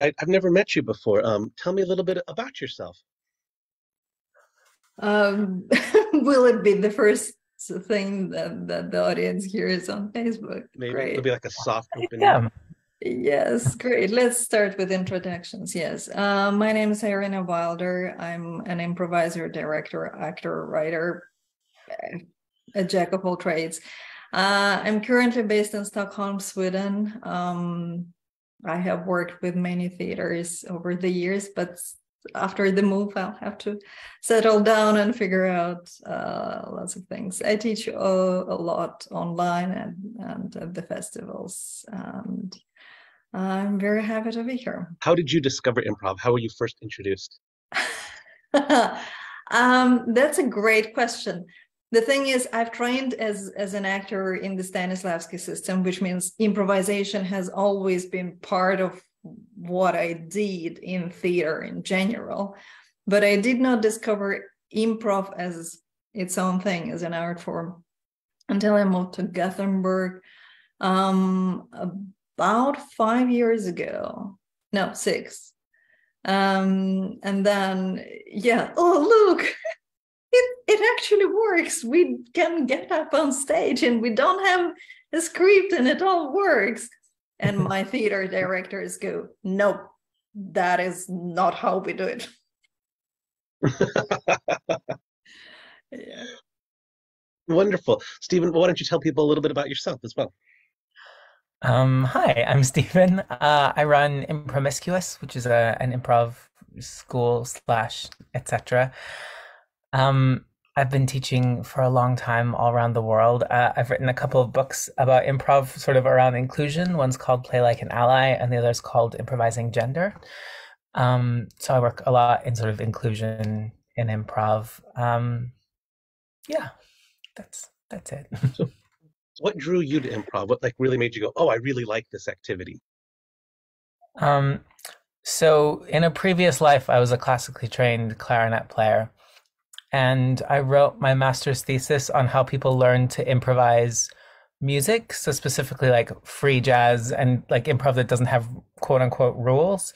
I, have never met you before. Um, tell me a little bit about yourself. Um, will it be the first thing that, that the audience hears on Facebook? Maybe great. it'll be like a soft opening. Yeah. Yes, great. Let's start with introductions. Yes, uh, my name is Irina Wilder. I'm an improviser, director, actor, writer, a jack of all trades. Uh, I'm currently based in Stockholm, Sweden. Um, I have worked with many theaters over the years, but after the move, I'll have to settle down and figure out uh, lots of things. I teach a, a lot online and, and at the festivals, and I'm very happy to be here. How did you discover improv? How were you first introduced? um, that's a great question the thing is i've trained as as an actor in the stanislavski system which means improvisation has always been part of what i did in theater in general. But i did not discover improv as its own thing as an art form until i moved to gothenburg um, about five years ago. No six. Um, and then yeah oh look it, it actually works. We can get up on stage and we don't have a script and it all works. And my theater directors go, nope, that is not how we do it. yeah. Wonderful. Stephen, why don't you tell people a little bit about yourself as well? Um, hi, I'm Stephen. Uh, I run Impromiscuous, which is a, an improv school slash etc. Um, I've been teaching for a long time all around the world. Uh, I've written a couple of books about improv, sort of around inclusion. One's called Play Like an Ally, and the other's called Improvising Gender. Um, so I work a lot in sort of inclusion in improv. Um, yeah, that's that's it. so, what drew you to improv? What like really made you go, "Oh, I really like this activity"? Um, so in a previous life, I was a classically trained clarinet player and I wrote my master's thesis on how people learn to improvise music, so specifically like free jazz and like improv that doesn't have quote unquote rules.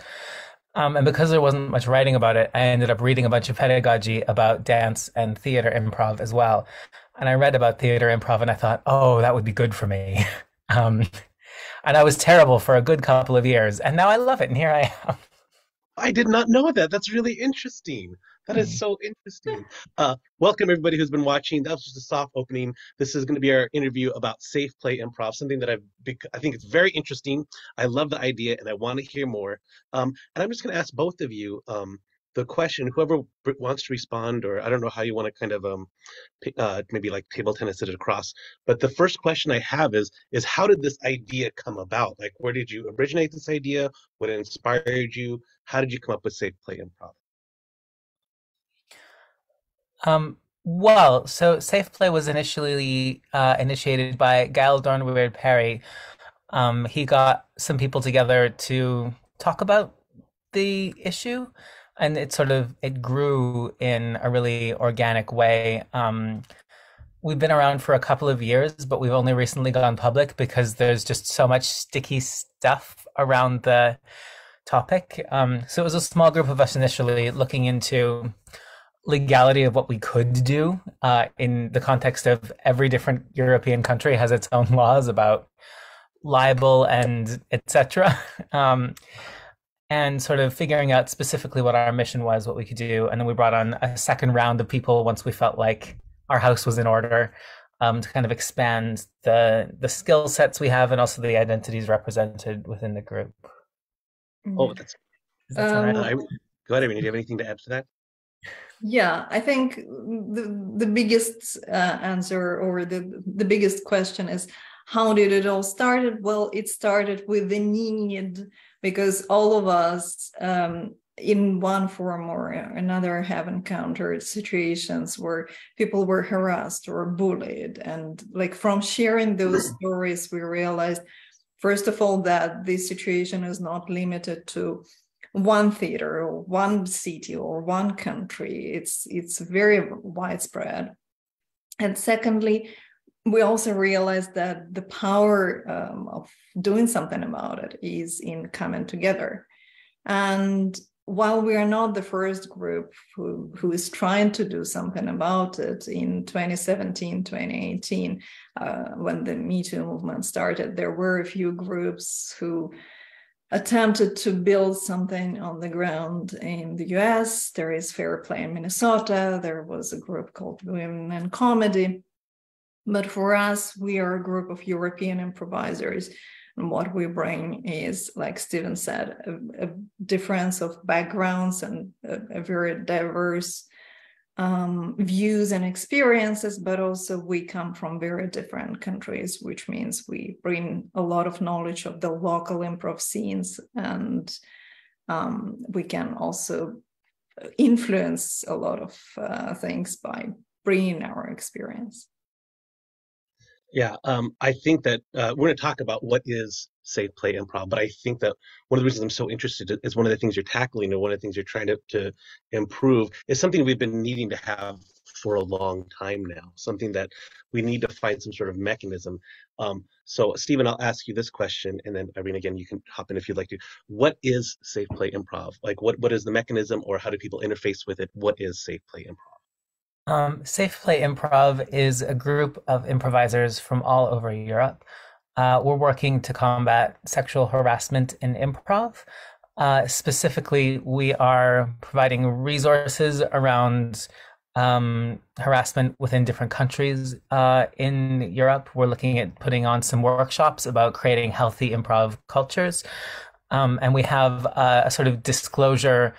Um, and because there wasn't much writing about it, I ended up reading a bunch of pedagogy about dance and theater improv as well. And I read about theater improv and I thought, oh, that would be good for me. um, and I was terrible for a good couple of years. And now I love it. And here I am. I did not know that. That's really interesting. That is so interesting. Uh, welcome everybody who's been watching. That was just a soft opening. This is going to be our interview about safe play improv, something that I've I think it's very interesting. I love the idea and I want to hear more. Um, and I'm just going to ask both of you um, the question. Whoever wants to respond, or I don't know how you want to kind of um, uh, maybe like table tennis it across. But the first question I have is is how did this idea come about? Like, where did you originate this idea? What inspired you? How did you come up with safe play improv? Um, well, so Safe Play was initially uh, initiated by Gail Dornweird Parry. Um, he got some people together to talk about the issue, and it sort of it grew in a really organic way. Um, we've been around for a couple of years, but we've only recently gone public because there's just so much sticky stuff around the topic. Um, so it was a small group of us initially looking into legality of what we could do uh, in the context of every different European country has its own laws about libel and etc. Um, and sort of figuring out specifically what our mission was, what we could do, and then we brought on a second round of people once we felt like our house was in order um, to kind of expand the the skill sets we have and also the identities represented within the group. Oh, that's, that's um, right. Go ahead, Irene. Do you have anything to add to that? Yeah, I think the the biggest uh, answer or the the biggest question is how did it all started? Well, it started with the need because all of us um, in one form or another have encountered situations where people were harassed or bullied and like from sharing those stories we realized first of all that this situation is not limited to one theater or one city or one country. It's it's very widespread. And secondly, we also realized that the power um, of doing something about it is in coming together. And while we are not the first group who, who is trying to do something about it in 2017, 2018, uh, when the Me Too movement started, there were a few groups who attempted to build something on the ground in the US. There is Fair Play in Minnesota. There was a group called Women in Comedy. But for us, we are a group of European improvisers and what we bring is, like Stephen said, a, a difference of backgrounds and a, a very diverse um, views and experiences, but also we come from very different countries, which means we bring a lot of knowledge of the local improv scenes, and um, we can also influence a lot of uh, things by bringing our experience. Yeah, um, I think that uh, we're going to talk about what is safe play improv, but I think that one of the reasons I'm so interested is one of the things you're tackling and one of the things you're trying to, to improve is something we've been needing to have for a long time now, something that we need to find some sort of mechanism. Um, so, Stephen, I'll ask you this question, and then Irene, again, you can hop in if you'd like to. What is safe play improv? Like, what what is the mechanism, or how do people interface with it? What is safe play improv? Um, Safe Play Improv is a group of improvisers from all over Europe. Uh, we're working to combat sexual harassment in improv. Uh, specifically, we are providing resources around um, harassment within different countries uh, in Europe. We're looking at putting on some workshops about creating healthy improv cultures. Um, and we have uh, a sort of disclosure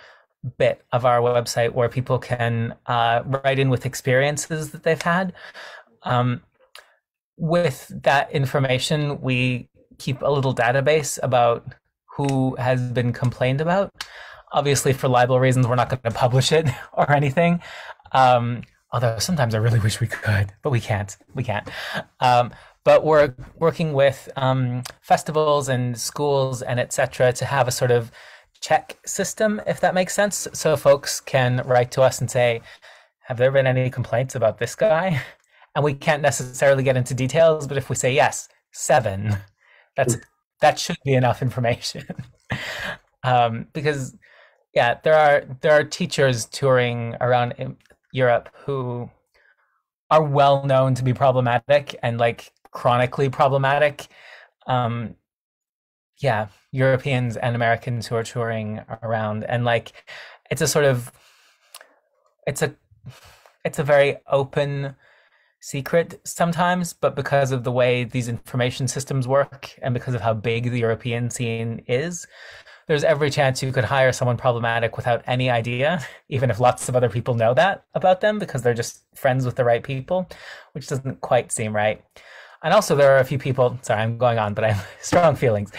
bit of our website where people can uh, write in with experiences that they've had. Um, with that information, we keep a little database about who has been complained about. Obviously, for libel reasons, we're not going to publish it or anything. Um, although sometimes I really wish we could, but we can't. We can't. Um, but we're working with um, festivals and schools and etc. to have a sort of check system, if that makes sense. So folks can write to us and say, have there been any complaints about this guy? And we can't necessarily get into details, but if we say yes, seven, that's that should be enough information. um, because yeah, there are there are teachers touring around Europe who are well known to be problematic and like chronically problematic. Um, yeah, Europeans and Americans who are touring around, and like it's a sort of it's a it's a very open secret sometimes, but because of the way these information systems work and because of how big the European scene is, there's every chance you could hire someone problematic without any idea, even if lots of other people know that about them because they're just friends with the right people, which doesn't quite seem right. And also, there are a few people. Sorry, I'm going on, but I have strong feelings.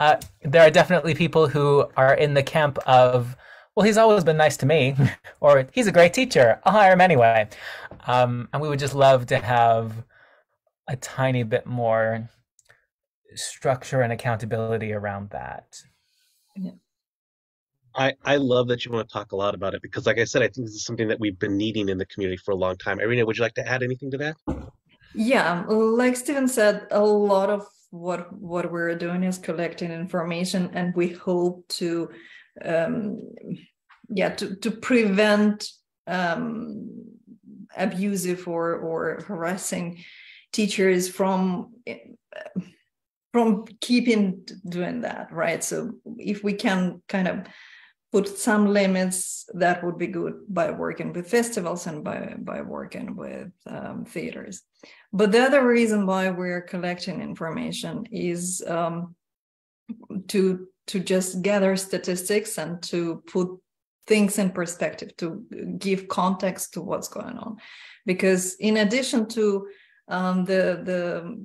Uh, there are definitely people who are in the camp of, well, he's always been nice to me, or he's a great teacher. I'll hire him anyway. Um, and we would just love to have a tiny bit more structure and accountability around that. Yeah. I, I love that you want to talk a lot about it because, like I said, I think this is something that we've been needing in the community for a long time. Irina, would you like to add anything to that? Yeah, like Stephen said, a lot of what what we're doing is collecting information, and we hope to, um, yeah, to to prevent um, abusive or or harassing teachers from from keeping doing that, right? So if we can kind of put some limits that would be good by working with festivals and by, by working with um, theaters. But the other reason why we're collecting information is um, to to just gather statistics and to put things in perspective, to give context to what's going on. Because in addition to um, the the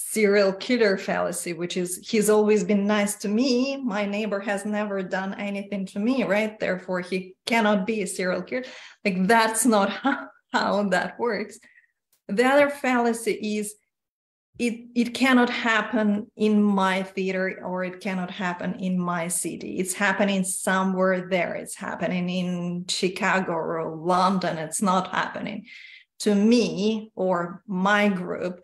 serial killer fallacy, which is he's always been nice to me. My neighbor has never done anything to me, right? Therefore, he cannot be a serial killer. Like that's not how, how that works. The other fallacy is it it cannot happen in my theater or it cannot happen in my city. It's happening somewhere there. It's happening in Chicago or London. It's not happening to me or my group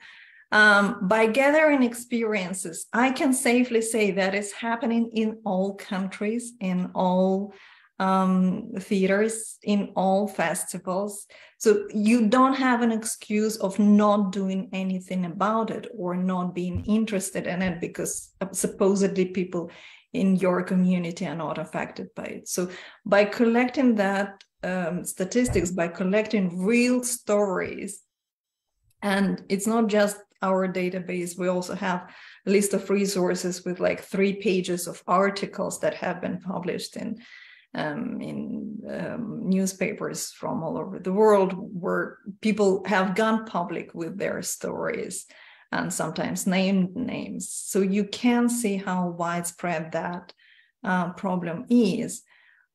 Um, by gathering experiences, I can safely say that it's happening in all countries, in all um, theaters, in all festivals. So you don't have an excuse of not doing anything about it or not being interested in it because supposedly people in your community are not affected by it. So by collecting that um, statistics, by collecting real stories, and it's not just our database, we also have a list of resources with like three pages of articles that have been published in um, in um, newspapers from all over the world where people have gone public with their stories and sometimes named names. So you can see how widespread that uh, problem is.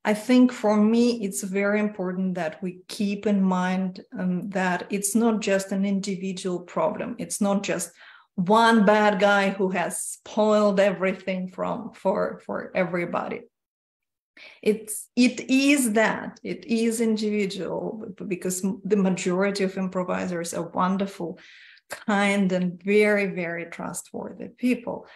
I think for me, it's very important that we keep in mind um, that it's not just an individual problem. It's not just one bad guy who has spoiled everything from for for everybody. It's it is that. It is individual because the majority of improvisers are wonderful kind and very very trustworthy people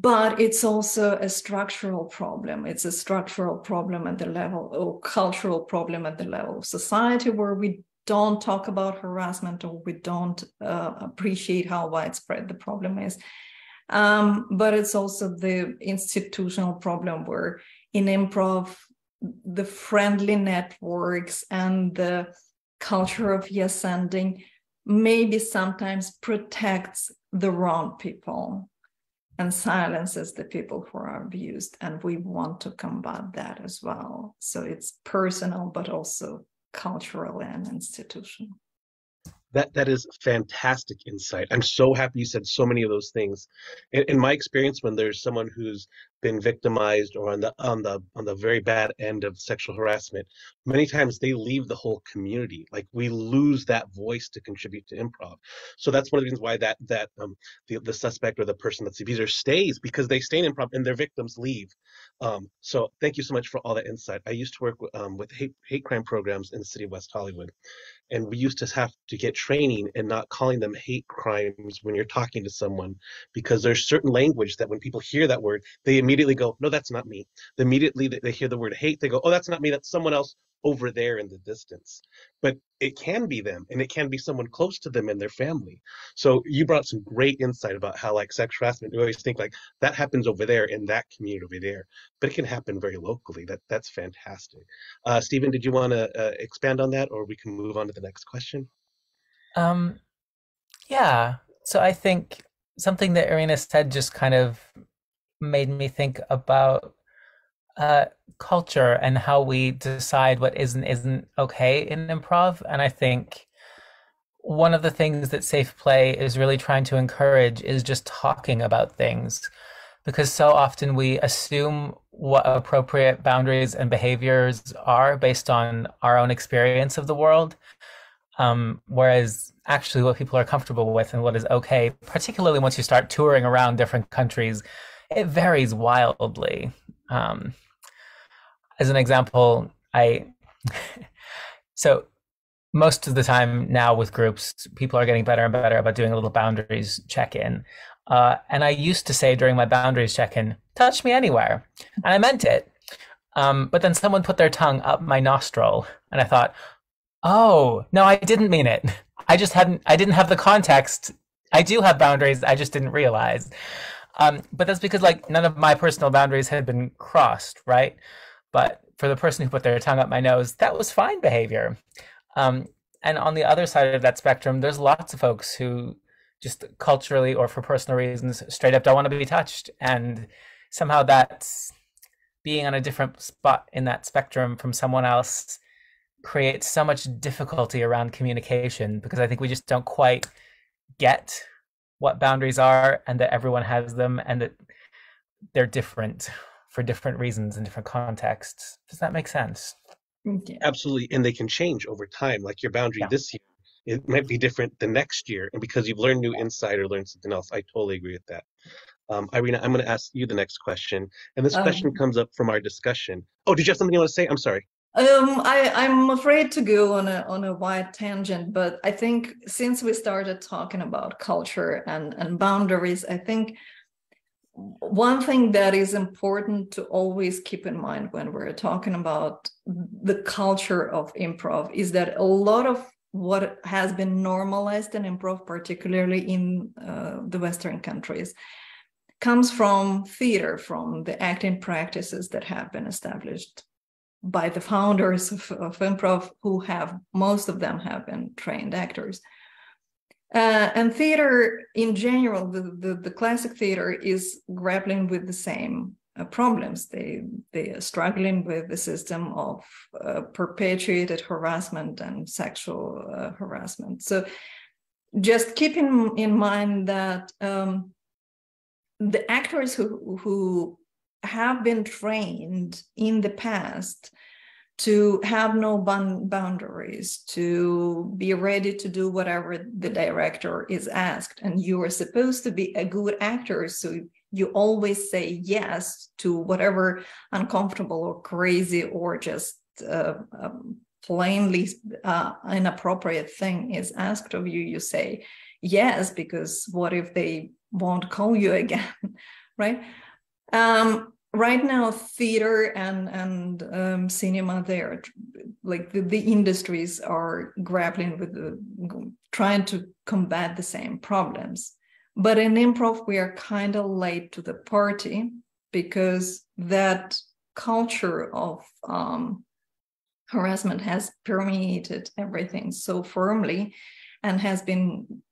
but it's also a structural problem. It's a structural problem at the level or cultural problem at the level of society where we don't talk about harassment or we don't uh, appreciate how widespread the problem is. Um, but it's also the institutional problem where in improv the friendly networks and the culture of yes anding maybe sometimes protects the wrong people and silences the people who are abused and we want to combat that as well. So it's personal but also cultural and institutional that that is fantastic insight. I'm so happy you said so many of those things. In, in, my experience, when there's someone who's been victimized or on the on the on the very bad end of sexual harassment, many times they leave the whole community. Like we lose that voice to contribute to improv. So that's one of the reasons why that that um, the the suspect or the person that's the abuser stays because they stay in improv and their victims leave. Um, so thank you so much for all that insight. I used to work with, um, with hate hate crime programs in the city of West Hollywood, and we used to have to get training and not calling them hate crimes when you're talking to someone because there's certain language that when people hear that word they immediately go no that's not me they immediately they hear the word hate they go oh that's not me that's someone else over there in the distance. But it can be them and it can be someone close to them and their family. So you brought some great insight about how like sex harassment, you always think like that happens over there in that community over there, but it can happen very locally. That that's fantastic. Uh, Stephen, did you want to uh, expand on that or we can move on to the next question? Um, yeah. So I think something that Irina said just kind of made me think about uh, culture and how we decide what is and isn't okay in improv. And I think one of the things that Safe Play is really trying to encourage is just talking about things. Because so often we assume what appropriate boundaries and behaviors are based on our own experience of the world. Um, whereas actually, what people are comfortable with and what is okay, particularly once you start touring around different countries, it varies wildly. Um, as an example, I so most of the time now with groups, people are getting better and better about doing a little boundaries check in. Uh, and I used to say during my boundaries check in, touch me anywhere. And I meant it. Um, but then someone put their tongue up my nostril, and I thought, oh, no, I didn't mean it. I just hadn't, I didn't have the context. I do have boundaries, I just didn't realize. Um, but that's because like none of my personal boundaries had been crossed, right? But for the person who put their tongue up my nose, that was fine behavior. Um, and on the other side of that spectrum, there's lots of folks who just culturally or for personal reasons straight up don't want to be touched. And somehow that's being on a different spot in that spectrum from someone else creates so much difficulty around communication because I think we just don't quite get what boundaries are and that everyone has them and that they're different for different reasons in different contexts. Does that make sense? Absolutely. And they can change over time. Like your boundary yeah. this year, it might be different the next year. And because you've learned new insight or learned something else, I totally agree with that. Um, Irina, I'm going to ask you the next question. And this um, question comes up from our discussion. Oh, did you have something you want to say? I'm sorry. Um, I, I'm afraid to go on a on a wide tangent, but I think since we started talking about culture and, and boundaries, I think one thing that is important to always keep in mind when we're talking about the culture of improv is that a lot of what has been normalized in improv, particularly in uh, the Western countries, comes from theater, from the acting practices that have been established by the founders of, of improv, who have most of them have been trained actors. Uh, and theater in general, the, the, the, classic theater is grappling with the same uh, problems. They they are struggling with the system of uh, perpetuated harassment and sexual uh, harassment. So just keeping in mind that um, the actors who who have been trained in the past to have no boundaries, to be ready to do whatever the director is asked. And you are supposed to be a good actor. So you always say yes to whatever uncomfortable or crazy or just uh, um, plainly uh, inappropriate thing is asked of you. You say yes, because what if they won't call you again? right? Um, right now theater and and um, cinema there like the, the industries are grappling with the, trying to combat the same problems. But in improv we are kind of late to the party because that culture of um, harassment has permeated everything so firmly and has been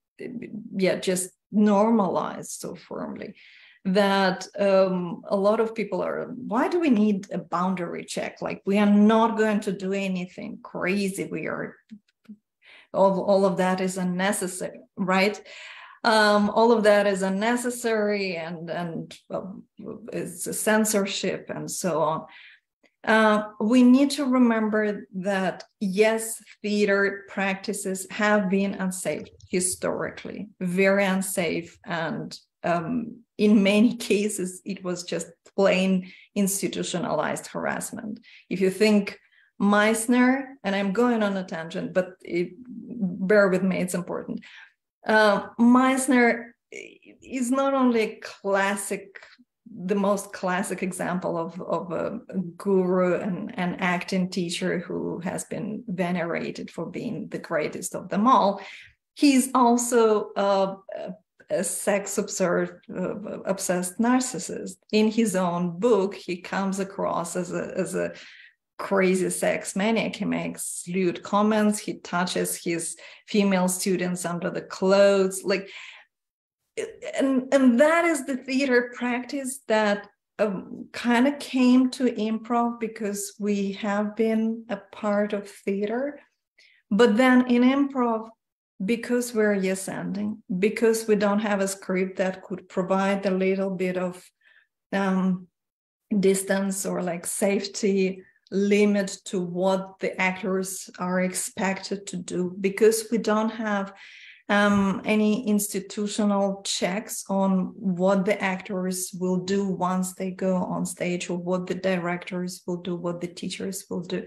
yeah just normalized so firmly that um, a lot of people are why do we need a boundary check? Like we are not going to do anything crazy. We are all, all of that is unnecessary right? Um, all of that is unnecessary and and it's a censorship and so on. Uh, we need to remember that yes theater practices have been unsafe historically very unsafe and um, in many cases, it was just plain institutionalized harassment. If you think Meisner, and I'm going on a tangent, but it, bear with me, it's important. Uh, Meisner is not only a classic, the most classic example of, of a, guru and an acting teacher who has been venerated for being the greatest of them all. He's also a, a a sex observed, uh, obsessed narcissist. In his own book, he comes across as a, as a crazy sex maniac. He makes lewd comments. He touches his female students under the clothes. Like, and and that is the theater practice that um, kind of came to improv because we have been a part of theater. But then in improv, because we're yes anding, because we don't have a script that could provide a little bit of um, distance or like safety limit to what the actors are expected to do, because we don't have um, any institutional checks on what the actors will do once they go on stage or what the directors will do, what the teachers will do.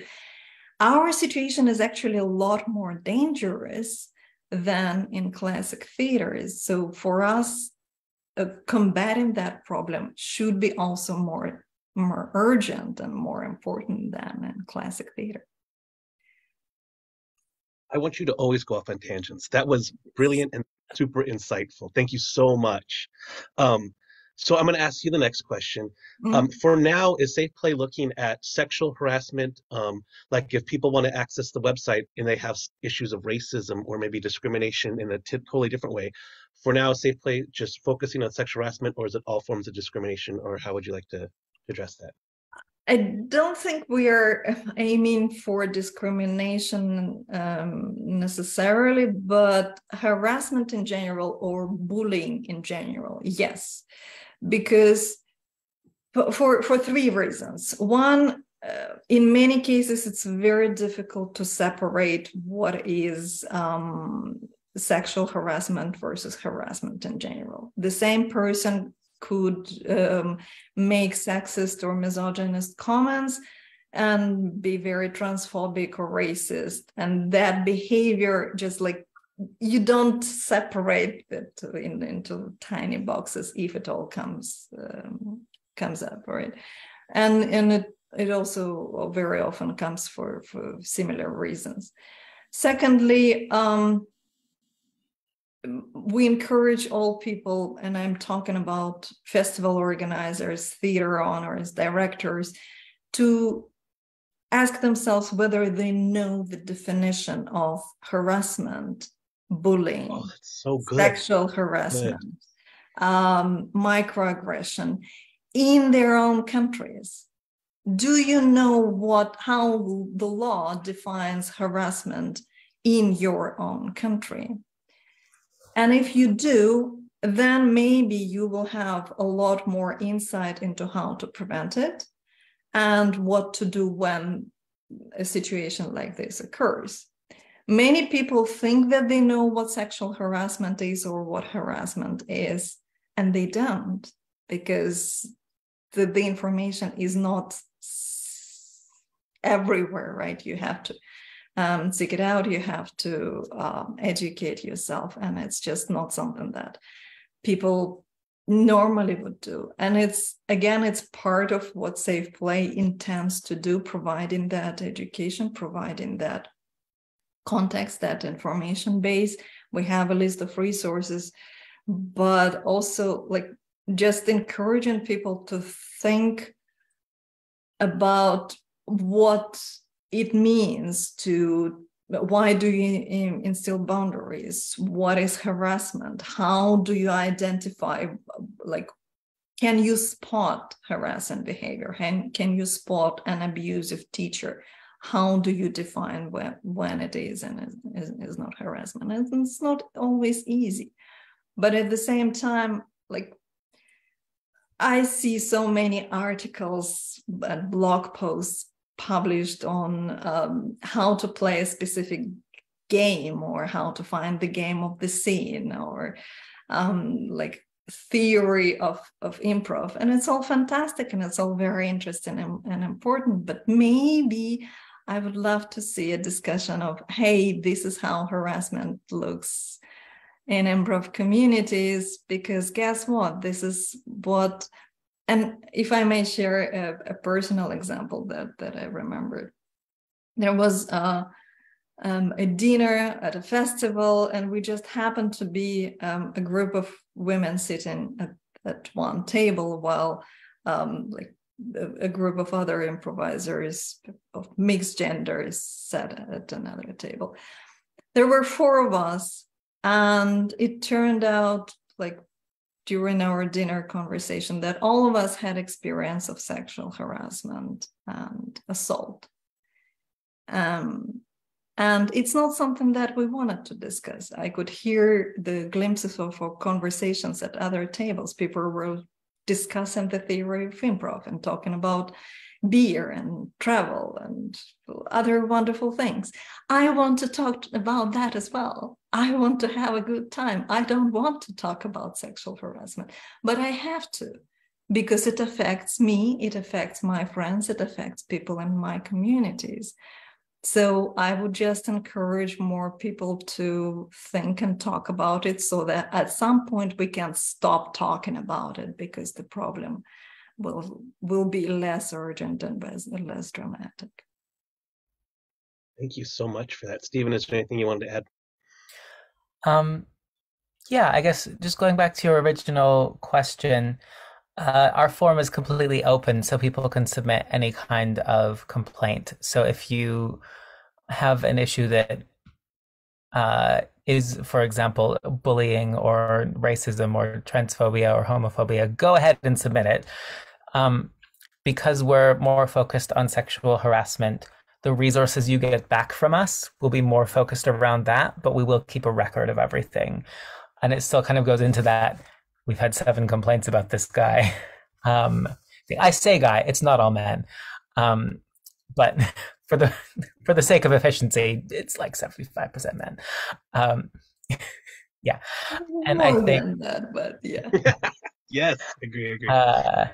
Our situation is actually a lot more dangerous than in classic theaters. So for us, uh, combating that problem should be also more more urgent and more important than in classic theater. I want you to always go off on tangents. That was brilliant and super insightful. Thank you so much. Um, so I'm going to ask you the next question. Mm-hmm. Um, for now, is Safe Play looking at sexual harassment? Um, like if people want to access the website and they have issues of racism or maybe discrimination in a t- totally different way, for now, Safe Play just focusing on sexual harassment, or is it all forms of discrimination, or how would you like to address that? I don't think we are aiming for discrimination um, necessarily, but harassment in general or bullying in general, yes because for for three reasons. One uh, in many cases it's very difficult to separate what is um, sexual harassment versus harassment in general. The same person could um, make sexist or misogynist comments and be very transphobic or racist and that behavior just like you don't separate it in, into tiny boxes if it all comes um, comes up right? And and it it also very often comes for for similar reasons. Secondly um, we encourage all people and i'm talking about festival organizers theater owners directors to ask themselves whether they know the definition of harassment bullying, oh, so sexual harassment, um, microaggression in their own countries. Do you know what how the law defines harassment in your own country? And if you do, then maybe you will have a lot more insight into how to prevent it and what to do when a situation like this occurs. Many people think that they know what sexual harassment is or what harassment is, and they don't because the, the information is not everywhere, right? You have to um, seek it out, you have to um, educate yourself, and it's just not something that people normally would do. And it's again, it's part of what Safe Play intends to do, providing that education, providing that context, that information base. We have a list of resources, but also like just encouraging people to think about what it means to why do you instill boundaries? What is harassment? How do you identify like can you spot harassing behavior? Can, can you spot an abusive teacher how do you define when, when it is and is, is not harassment? And it's not always easy but at the same time like i see so many articles and blog posts published on um, how to play a specific game or how to find the game of the scene or um, like theory of of improv. And it's all fantastic and it's all very interesting and, and important but maybe i would love to see a discussion of hey this is how harassment looks in improv communities because guess what? This is what and if I may share a, a personal example that that I remembered, there was a, um, a dinner at a festival, and we just happened to be um, a group of women sitting at, at one table while um, like a, group of other improvisers of mixed genders sat at another table. There were four of us, and it turned out like during our dinner conversation that all of us had experience of sexual harassment and assault. Um, and it's not something that we wanted to discuss. I could hear the glimpses of our conversations at other tables. People were discussing the theory of improv and talking about beer and travel and other wonderful things. I want to talk about that as well. I want to have a good time. I don't want to talk about sexual harassment, but I have to because it affects me, it affects my friends, it affects people in my communities. So I would just encourage more people to think and talk about it so that at some point we can stop talking about it because the problem will will be less urgent and less, less dramatic. Thank you so much for that. Stephen, is there anything you wanted to add? Um, yeah, I guess just going back to your original question, uh, our form is completely open, so people can submit any kind of complaint. So if you have an issue that uh, is, for example, bullying or racism or transphobia or homophobia, go ahead and submit it. Um, because we're more focused on sexual harassment, the resources you get back from us will be more focused around that, but we will keep a record of everything. And it still kind of goes into that. We've had seven complaints about this guy. Um, I say guy, it's not all men. Um, but for the for the sake of efficiency, it's like 75% men. Um, yeah. And More I think that, but yeah. yes, agree, agree. Uh,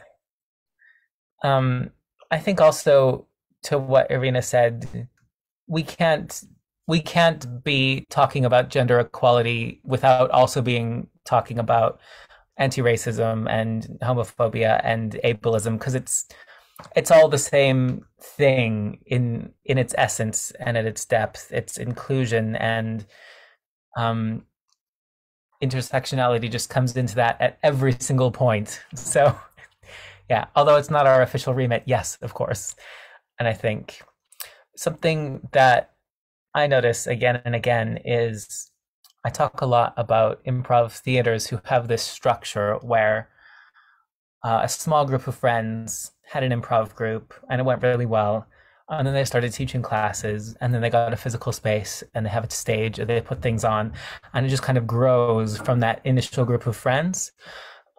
um, I think also to what Irina said, we can't we can't be talking about gender equality without also being talking about anti-racism and homophobia and ableism because it's it's all the same thing in in its essence and at its depth. It's inclusion and um intersectionality just comes into that at every single point. So yeah although it's not our official remit yes of course. And i think something that i notice again and again is i talk a lot about improv theaters who have this structure where uh, a small group of friends had an improv group and it went really well. And then they started teaching classes, and then they got a physical space and they have a stage, and they put things on, and it just kind of grows from that initial group of friends.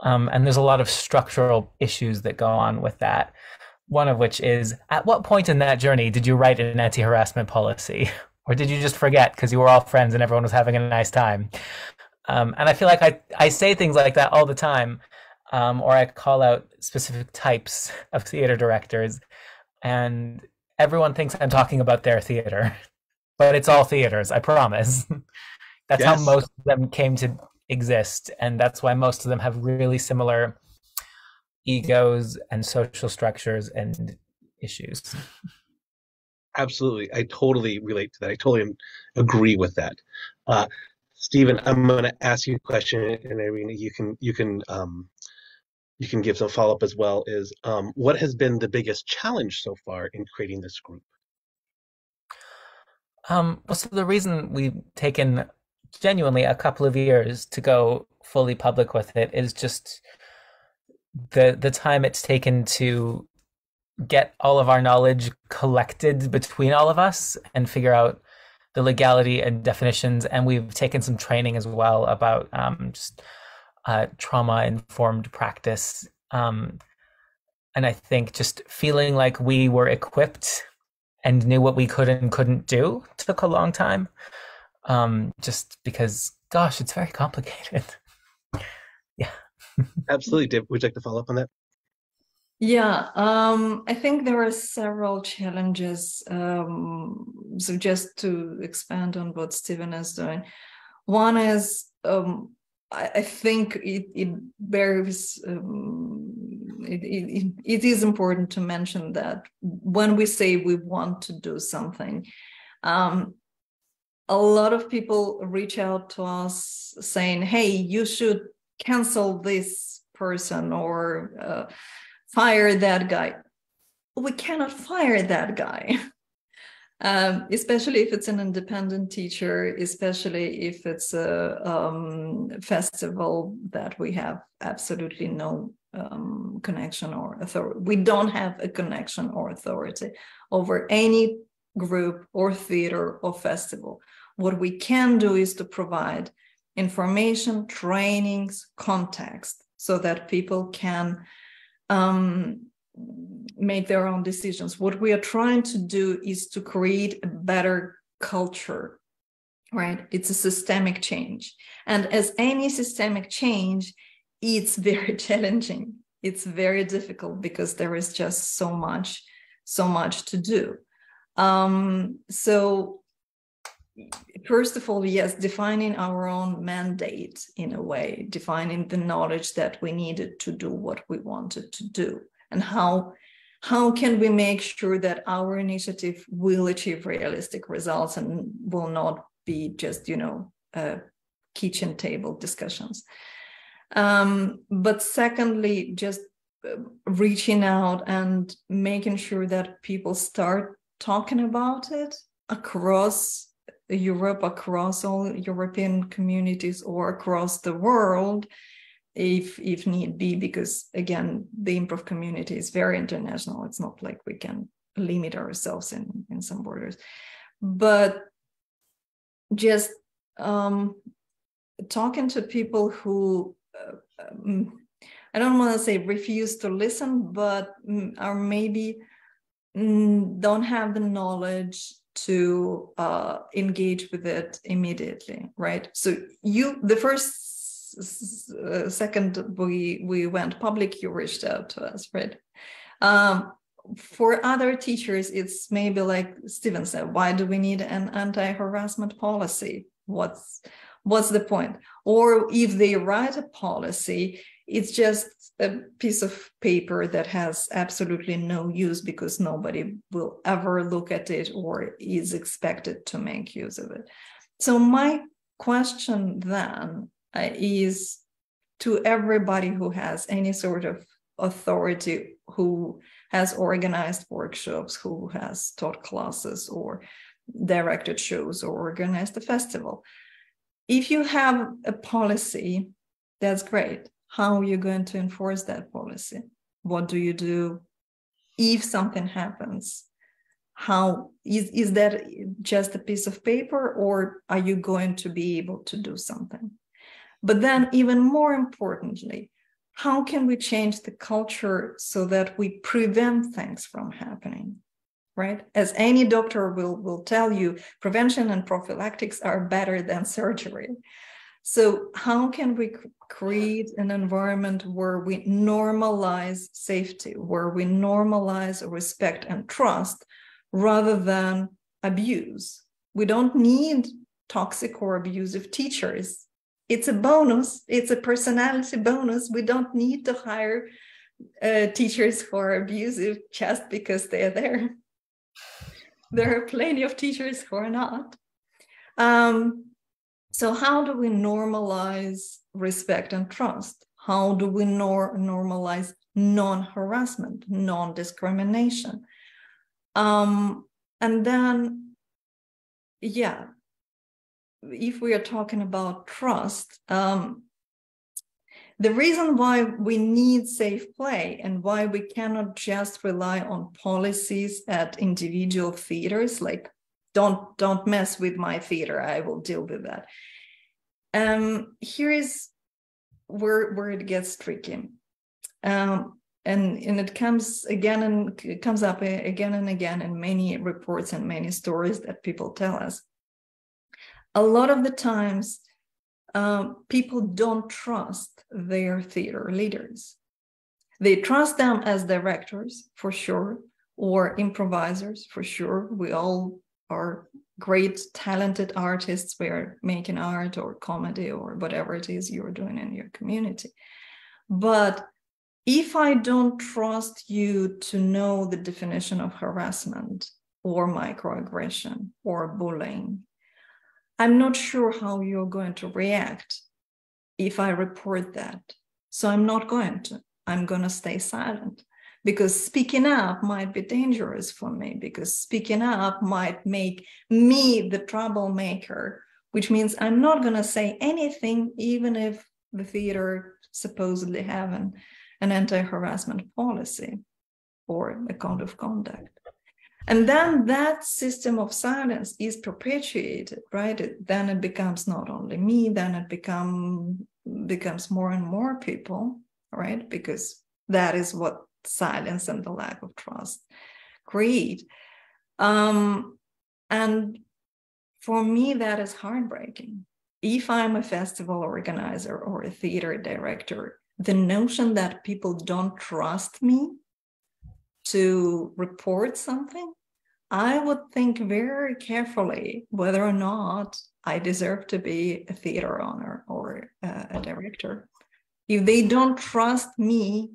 Um, and there's a lot of structural issues that go on with that. One of which is at what point in that journey did you write an anti harassment policy? Or did you just forget because you were all friends and everyone was having a nice time? Um, and I feel like I, I say things like that all the time um, or I call out specific types of theater directors, and everyone thinks I'm talking about their theater, but it's all theaters. I promise. that's yes. how most of them came to exist, and that's why most of them have really similar egos and social structures and issues. Absolutely, I totally relate to that. I totally agree with that. Uh, Stephen, I'm going to ask you a question, and Irina, you can you can um, you can give some follow up as well is um, what has been the biggest challenge so far in creating this group? Um, well, so the reason we've taken genuinely a couple of years to go fully public with it is just the the time it's taken to get all of our knowledge collected between all of us and figure out the legality and definitions and we've taken some training as well about um, just uh, trauma informed practice. Um, and I think just feeling like we were equipped and knew what we could and couldn't do took a long time. Um, just because, gosh, it's very complicated. yeah. Absolutely. Would you like to follow up on that? Yeah, um, I think there are several challenges. Um, so just to expand on what Stephen is doing, one is um, I, think it, it bears um, it, it, it is important to mention that when we say we want to do something, um, a lot of people reach out to us saying, "Hey, you should cancel this person or uh, fire that guy." We cannot fire that guy. um, especially if it's an independent teacher, especially if it's a um, festival that we have absolutely no um, connection or authority. We don't have a connection or authority over any group or theater or festival. What we can do is to provide information, trainings, context so that people can um, make their own decisions. What we are trying to do is to create a better culture, right? It's a systemic change. And as any systemic change, it's very challenging. It's very difficult because there is just so much, so much to do. Um, so first of all, yes, defining our own mandate in a way, defining the knowledge that we needed to do what we wanted to do. And how how can we make sure that our initiative will achieve realistic results and will not be just you know uh, kitchen table discussions? Um, but secondly just uh, reaching out and making sure that people start talking about it across Europe, across all European communities, or across the world, if if need be because again the improv community is very international. It's not like we can limit ourselves in in some borders. But just um talking to people who uh, um, i don't want to say refuse to listen but mm, are maybe mm, don't have the knowledge to uh, engage with it immediately right so you the first uh, second we we went public, you reached out to us, right? Um, for other teachers, it's maybe like Stephen said, why do we need an anti-harassment policy? What's what's the point? Or if they write a policy, it's just a piece of paper that has absolutely no use because nobody will ever look at it or is expected to make use of it. So my question then uh, is to everybody who has any sort of authority who has organized workshops, who has taught classes or directed shows or organized a festival. If you have a policy, that's great. How are you going to enforce that policy? What do you do if something happens? How is, is that just a piece of paper or are you going to be able to do something? But then, even more importantly, how can we change the culture so that we prevent things from happening? Right? As any doctor will, will tell you, prevention and prophylactics are better than surgery. So, how can we create an environment where we normalize safety, where we normalize respect and trust rather than abuse? We don't need toxic or abusive teachers. It's a bonus. It's a personality bonus. We don't need to hire uh, teachers who are abusive just because they're there. There are plenty of teachers who are not. Um, so how do we normalize respect and trust? How do we nor- normalize non-harassment non-discrimination? Um, and then yeah if we are talking about trust, um, the reason why we need safe play and why we cannot just rely on policies at individual theaters, like don't don't mess with my theater, I will deal with that. Um, here is where where it gets tricky. Um, and, and it comes again and it comes up again and again in many reports and many stories that people tell us a lot of the times um, people don't trust their theater leaders. They trust them as directors for sure, or improvisers for sure. We all are great, talented artists. We're making art or comedy or whatever it is you're doing in your community. But if I don't trust you to know the definition of harassment or microaggression or bullying I'm not sure how you're going to react if I report that. So I'm not going to. I'm going to stay silent because speaking up might be dangerous for me because speaking up might make me the troublemaker, which means I'm not going to say anything, even if the theater supposedly have an, an anti-harassment policy or a code of conduct. And then that system of silence is perpetuated right? It, then it becomes not only me then it become becomes more and more people right? Because that is what silence and the lack of trust. Create um, and for me that is heartbreaking. If i'm a festival organizer or a theater director the notion that people don't trust me to report something I would think very carefully whether or not I deserve to be a theater owner or a, a director. If they don't trust me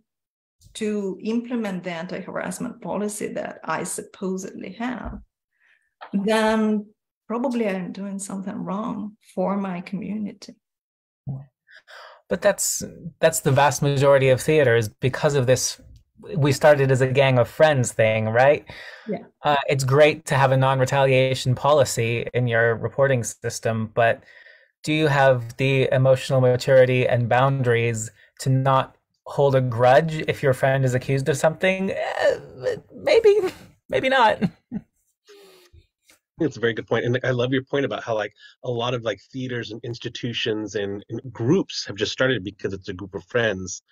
to implement the anti harassment policy that I supposedly have, then probably I'm doing something wrong for my community. But that's that's the vast majority of theaters because of this we started as a gang of friends thing, right? Yeah. Uh, it's great to have a non-retaliation policy in your reporting system, but do you have the emotional maturity and boundaries to not hold a grudge if your friend is accused of something? Uh, maybe, maybe not. It's a very good point, and I love your point about how like a lot of like theaters and institutions and, and groups have just started because it's a group of friends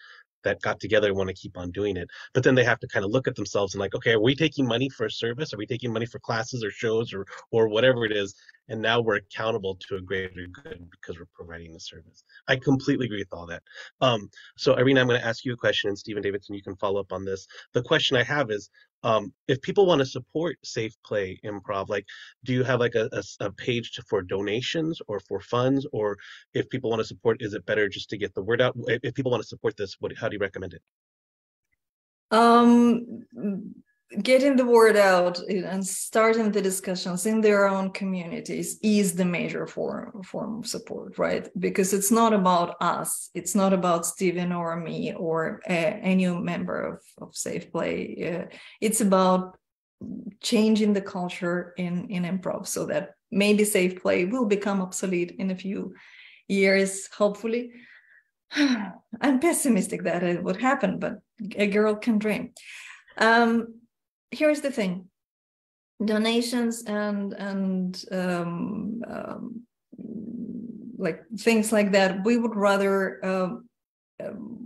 that got together and want to keep on doing it. But then they have to kind of look at themselves and like, okay, are we taking money for a service? Are we taking money for classes or shows or or whatever it is? And now we're accountable to a greater good because we're providing the service. I completely agree with all that. Um, so Irina, I'm going to ask you a question, and Stephen Davidson, you can follow up on this. The question I have is, um, if people want to support Safe Play Improv, like, do you have like a, a, a page for donations or for funds, or if people want to support, is it better just to get the word out? If, if people want to support this, what how do you recommend it? Um, getting the word out and starting the discussions in their own communities is the major form form of support right? Because it's not about us. It's not about Stephen or me or uh, any member of, of safe play. Uh, it's about changing the culture in in improv so that maybe safe play will become obsolete in a few years hopefully. I'm pessimistic that it would happen but a girl can dream. Um, here's the thing. Donations and and um, um, like things like that we would rather um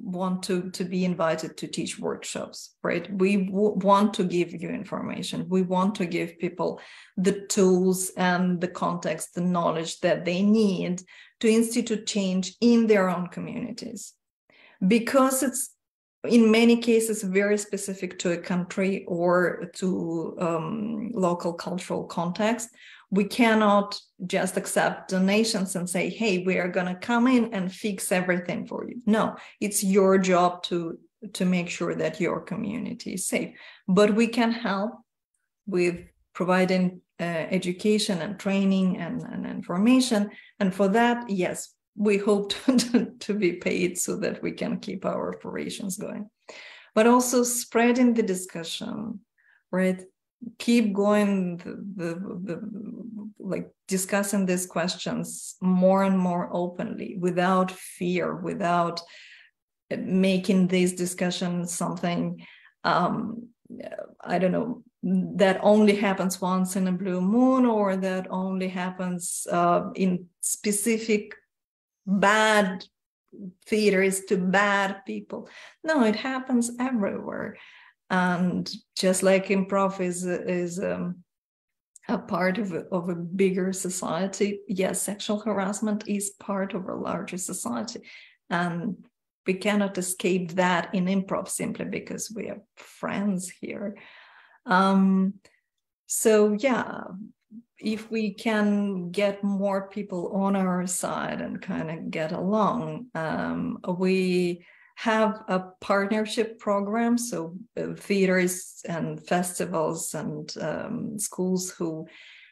want to to be invited to teach workshops right? We w- want to give you information. We want to give people the tools and the context the knowledge that they need to institute change in their own communities. Because it's in many cases very specific to a country or to um, local cultural context. We cannot just accept donations and say hey we are going to come in and fix everything for you. No it's your job to to make sure that your community is safe. But we can help with providing uh, education and training and, and information. And for that yes we hope to, to be paid so that we can keep our operations going. But also spreading the discussion right? Keep going the, the, the, like discussing these questions more and more openly without fear without making these discussions something um, i don't know that only happens once in a blue moon or that only happens uh, in specific bad theaters to bad people. No, it happens everywhere. And just like improv is is um, a part of a, of a bigger society, yes, sexual harassment is part of a larger society, and we cannot escape that in improv simply because we are friends here. Um, so yeah, if we can get more people on our side and kind of get along, um, we have a partnership program. So uh, theaters and festivals and um, schools who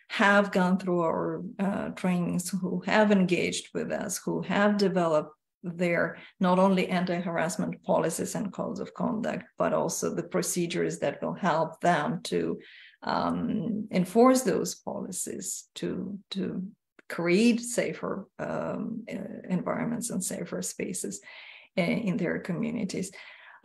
have gone through our uh, trainings, who have engaged with us, who have developed their not only anti-harassment policies and codes of conduct, but also the procedures that will help them to um, enforce those policies to to create safer um, environments and safer spaces in, their communities.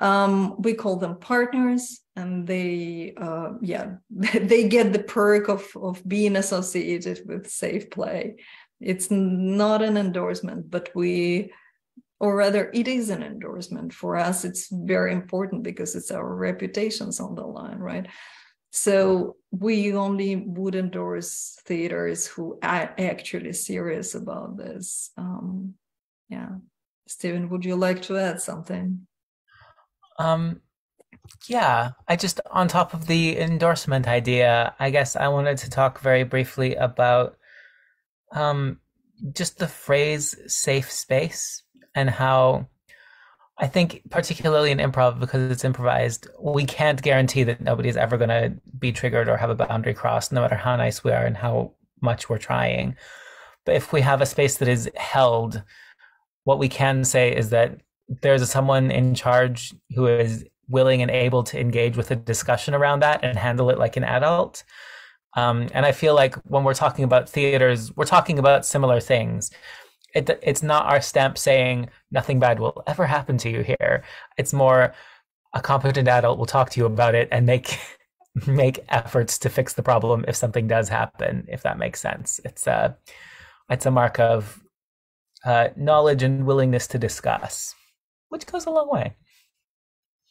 Um, we call them partners, and they, uh, yeah, they get the perk of of being associated with Safe Play. It's not an endorsement, but we, or rather, it is an endorsement for us. It's very important because it's our reputations on the line, right? So we only would endorse theaters who are actually serious about this. Um, yeah, Stephen, would you like to add something? Um, yeah, I just on top of the endorsement idea, I guess I wanted to talk very briefly about um, just the phrase "safe space" and how I think particularly in improv because it's improvised, we can't guarantee that nobody's ever going to be triggered or have a boundary crossed, no matter how nice we are and how much we're trying. But if we have a space that is held, what we can say is that there's someone in charge who is willing and able to engage with a discussion around that and handle it like an adult. Um, and I feel like when we're talking about theaters, we're talking about similar things it, it's not our stamp saying nothing bad will ever happen to you here. It's more a competent adult will talk to you about it and make make efforts to fix the problem if something does happen. If that makes sense, it's a it's a mark of uh, knowledge and willingness to discuss, which goes a long way.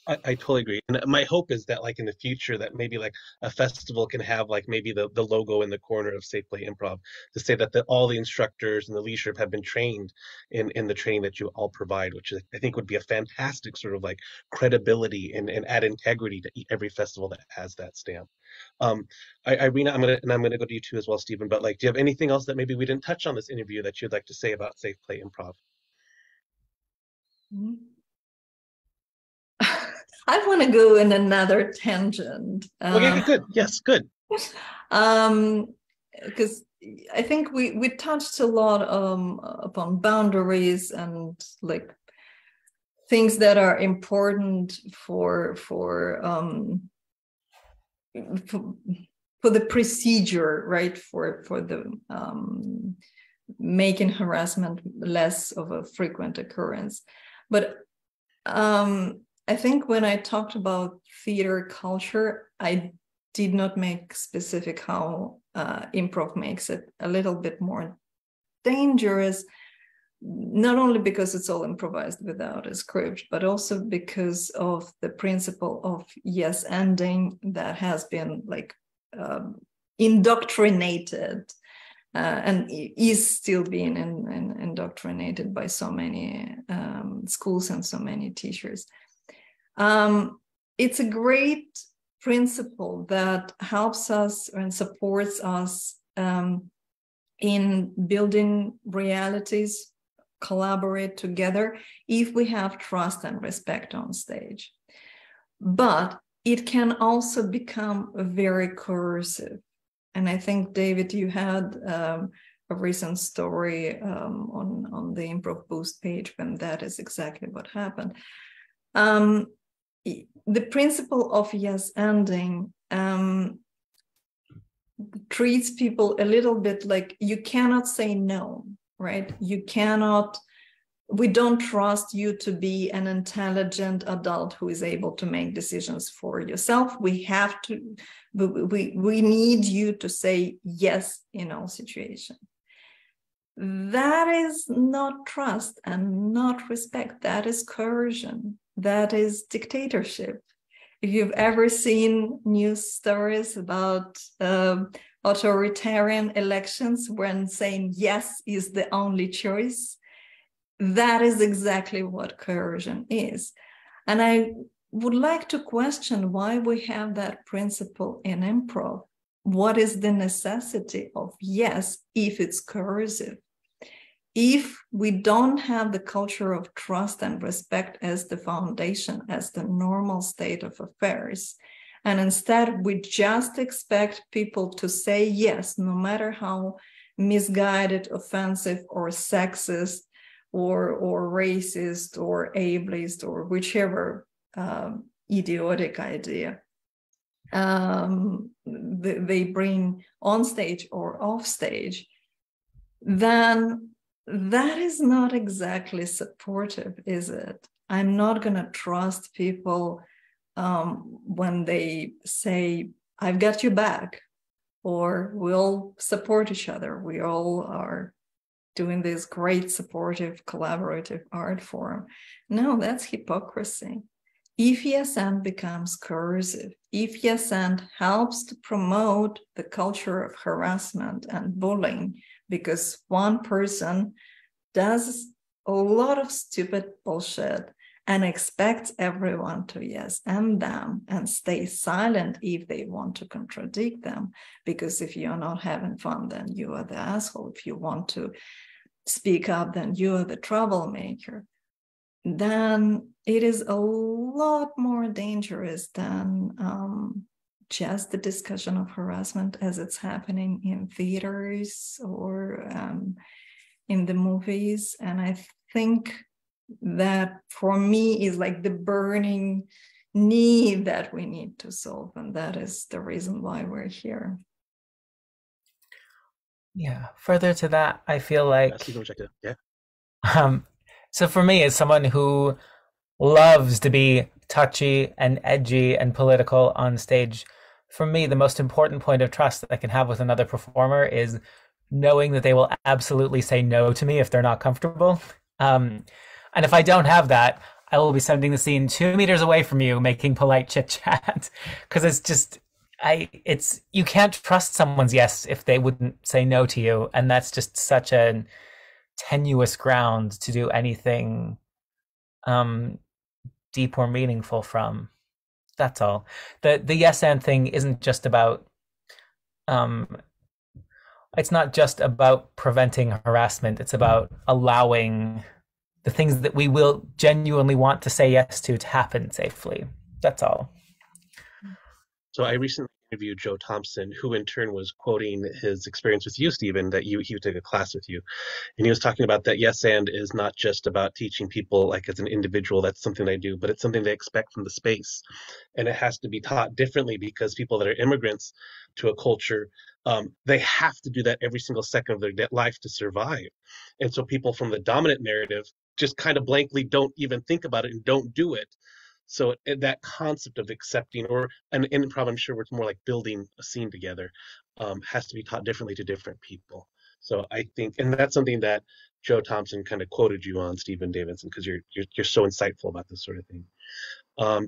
I, I totally agree. And my hope is that like in the future that maybe like a festival can have like maybe the, the logo in the corner of Safe Play Improv to say that the, all the instructors and the leadership have been trained in, in the training that you all provide, which I think would be a fantastic sort of like credibility and, and add integrity to every festival that has that stamp. Um, I, Irina, I'm gonna and I'm gonna go to you too as well, Stephen. But like, do you have anything else that maybe we didn't touch on this interview that you'd like to say about Safe Play Improv? Mm-hmm. I want to go in another tangent. Okay, um, good. Yes, good. Um, because I think we we touched a lot um upon boundaries and like things that are important for for um for, for the procedure, right? For for the um making harassment less of a frequent occurrence. But um I think when I talked about theater culture, I did not make specific how uh, improv makes it a little bit more dangerous, not only because it's all improvised without a script, but also because of the principle of yes anding that has been like um, indoctrinated uh, and is still being in, in, indoctrinated by so many um, schools and so many teachers. Um, it's a great principle that helps us and supports us um, in building realities, collaborate together if we have trust and respect on stage. But it can also become very coercive. And I think, David, you had um, a recent story um, on, on the Improv Boost page when that is exactly what happened. Um, the principle of yes anding um, treats people a little bit like you cannot say no, right? You cannot, we don't trust you to be an intelligent adult who is able to make decisions for yourself. We have to, we, we need you to say yes in all situations. That is not trust and not respect. That is coercion that is dictatorship. If you've ever seen news stories about um, authoritarian elections when saying yes is the only choice, that is exactly what coercion is. And I would like to question why we have that principle in improv. What is the necessity of yes if it's coercive? If we don't have the culture of trust and respect as the foundation, as the normal state of affairs, and instead we just expect people to say yes, no matter how misguided, offensive, or sexist, or or racist, or ableist, or whichever um, idiotic idea um, they, they bring on stage or off stage, then that is not exactly supportive, is it? I'm not going to trust people um, when they say, I've got you back, or we'll support each other. We all are doing this great supportive collaborative art form. No, that's hypocrisy. If yes and becomes coercive, if yes and helps to promote the culture of harassment and bullying, because one person does a lot of stupid bullshit and expects everyone to yes and them and stay silent if they want to contradict them. Because if you're not having fun, then you are the asshole. If you want to speak up, then you are the troublemaker. Then it is a lot more dangerous than um, just the discussion of harassment as it's happening in theaters or um, in the movies. And I think that for me is like the burning need that we need to solve. And that is the reason why we're here. Yeah. Further to that, I feel like yeah. Um, so for me, as someone who loves to be touchy and edgy and political on stage, for me, the most important point of trust that I can have with another performer is knowing that they will absolutely say no to me if they're not comfortable. Um, and if I don't have that, I will be sending the scene two meters away from you, making polite chit chat, because it's just I it's you can't trust someone's yes if they wouldn't say no to you, and that's just such a tenuous ground to do anything um deep or meaningful from. That's all. The the yes and thing isn't just about um it's not just about preventing harassment, it's about allowing the things that we will genuinely want to say yes to to happen safely. That's all. So I recently interviewed Joe Thompson, who in turn was quoting his experience with you, Stephen, that you he took a class with you, and he was talking about that yes and is not just about teaching people like as an individual. That's something they do, but it's something they expect from the space, and it has to be taught differently because people that are immigrants to a culture, um, they have to do that every single second of their life to survive, and so people from the dominant narrative just kind of blankly don't even think about it and don't do it so that concept of accepting, or an improv, I'm sure it's more like building a scene together, um, has to be taught differently to different people. So I think, and that's something that Joe Thompson kind of quoted you on, Stephen Davidson, because you're, you're you're so insightful about this sort of thing. Um,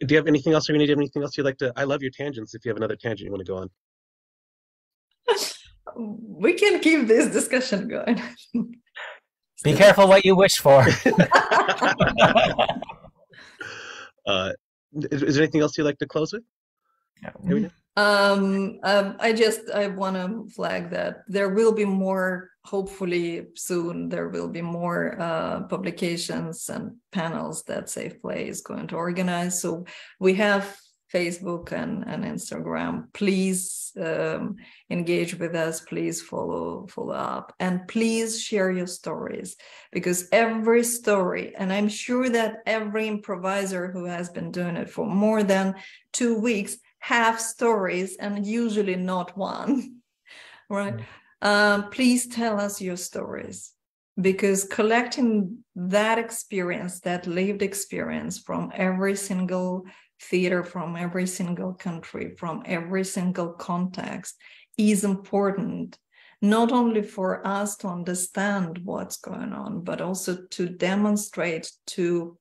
do you have anything else, or any anything else you'd like to? I love your tangents. If you have another tangent you want to go on, we can keep this discussion going. Be careful what you wish for. Uh, is, is, there anything else you'd like to close with? Um, um, I just I want to flag that there will be more. Hopefully soon there will be more uh, publications and panels that Safe Play is going to organize. So we have Facebook and, and Instagram. Please um, engage with us. Please follow follow up, and please share your stories because every story, and I'm sure that every improviser who has been doing it for more than two weeks have stories, and usually not one, right? Mm-hmm. Um, please tell us your stories because collecting that experience, that lived experience from every single theater from every single country, from every single context is important, not only for us to understand what's going on, but also to demonstrate to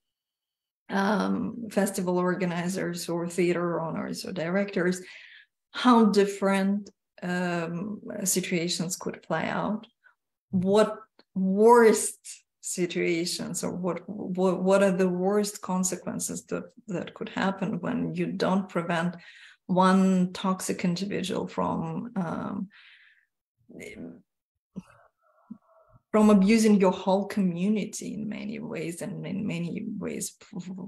um, festival organizers or theater owners or directors how different um, situations could play out, what worst situations or what, what what are the worst consequences that that could happen when you don't prevent one toxic individual from um, from abusing your whole community in many ways and in many ways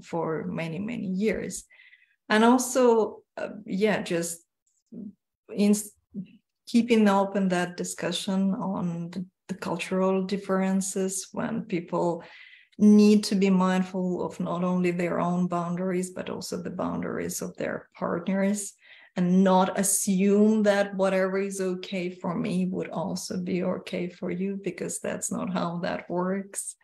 for, many many years? And also uh, yeah just in keeping open that discussion on the the cultural differences when people need to be mindful of not only their own boundaries but also the boundaries of their partners and not assume that whatever is okay for me would also be okay for you because that's not how that works.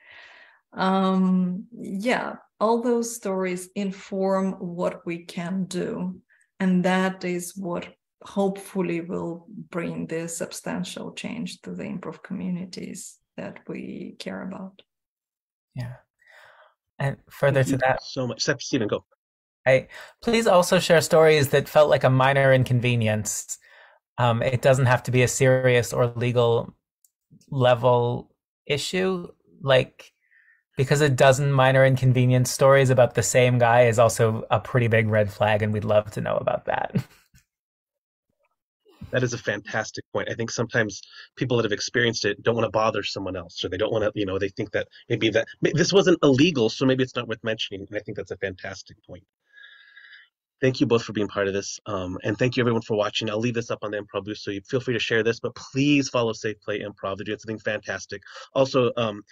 Um yeah all those stories inform what we can do. And that is what hopefully will bring the substantial change to the improv communities that we care about. Yeah. And further Thank to that, so much. Stephen, go. I please also share stories that felt like a minor inconvenience. Um, it doesn't have to be a serious or legal level issue. Like because a dozen minor inconvenience stories about the same guy is also a pretty big red flag, and we'd love to know about that. that is a fantastic point. I think sometimes people that have experienced it don't want to bother someone else, or they don't want to, you know, they think that maybe that this wasn't illegal, so maybe it's not worth mentioning. And I think that's a fantastic point. Thank you both for being part of this, um, and thank you everyone for watching. I'll leave this up on the Improv Boost, so you feel free to share this. But please follow Safe Play Improv; they're doing something fantastic. Also, um,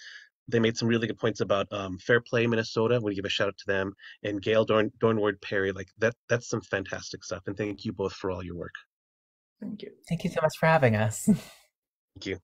they made some really good points about um, Fair Play Minnesota. We give a shout out to them and Gail Dorn, Dornward Perry. Like that, that's some fantastic stuff. And thank you both for all your work. Thank you. Thank you so much for having us. Thank you.